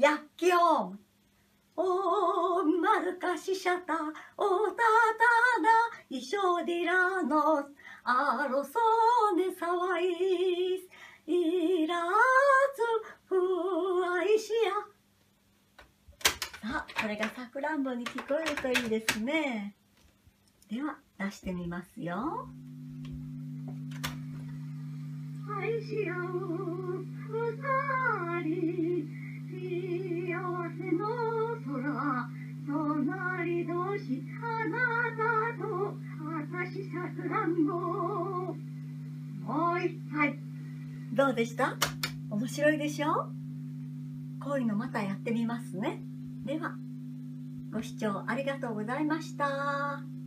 薬器音おまるかししゃた。おたたな衣装ディラのあろそうねさわいいらずふあいしや。さあこれがさくらんぼに聞こえるといいですね。では出してみますよ。愛し合う。どうでした面白いでしょこういうのまたやってみますねではご視聴ありがとうございました。